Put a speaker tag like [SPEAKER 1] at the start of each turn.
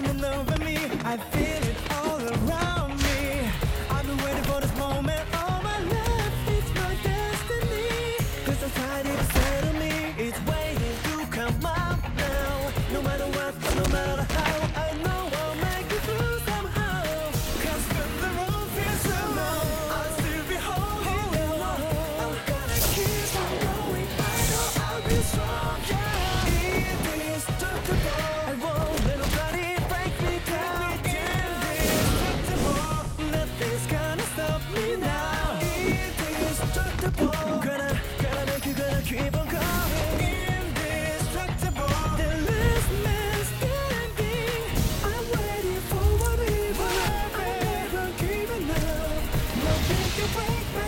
[SPEAKER 1] coming over me. I feel it all around me. I've been waiting for this moment all my life. It's my destiny. Cause I'm tired of me, it's waiting to come out now. No matter what, no matter how, I know I'll make it through somehow. Cause when the road feels so long, I'll still be holding on. I'm gonna keep on going. I know I'll be strong. Yeah. you break me